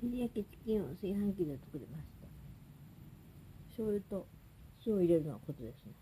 照り焼きチキンを炊飯器で作りました。醤油と酢を入れるのはコツですね。